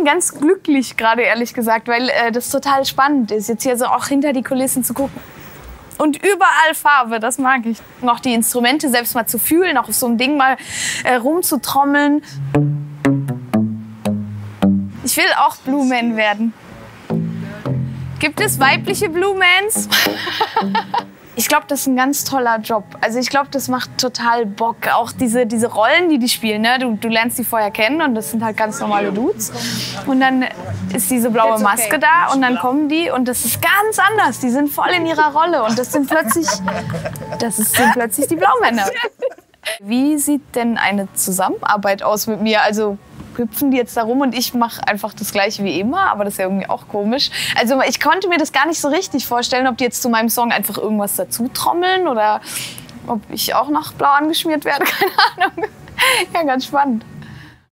bin ganz glücklich gerade, ehrlich gesagt, weil äh, das total spannend ist, jetzt hier so auch hinter die Kulissen zu gucken. Und überall Farbe, das mag ich. Noch die Instrumente selbst mal zu fühlen, auch auf so ein Ding mal äh, rumzutrommeln. Ich will auch Blue Man werden. Gibt es weibliche Blue Mans? Ich glaube, das ist ein ganz toller Job. Also ich glaube, das macht total Bock. Auch diese, diese Rollen, die die spielen. Ne? Du, du lernst die vorher kennen und das sind halt ganz normale Dudes. Und dann ist diese blaue Maske da und dann kommen die und das ist ganz anders. Die sind voll in ihrer Rolle und das sind plötzlich, das sind plötzlich die Blaumänner. Wie sieht denn eine Zusammenarbeit aus mit mir? Also hüpfen die jetzt da rum und ich mache einfach das gleiche wie immer, aber das ist ja irgendwie auch komisch. Also ich konnte mir das gar nicht so richtig vorstellen, ob die jetzt zu meinem Song einfach irgendwas dazu trommeln oder ob ich auch noch blau angeschmiert werde, keine Ahnung. Ja, ganz spannend.